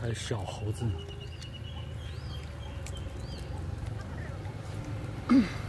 还有小猴子呢？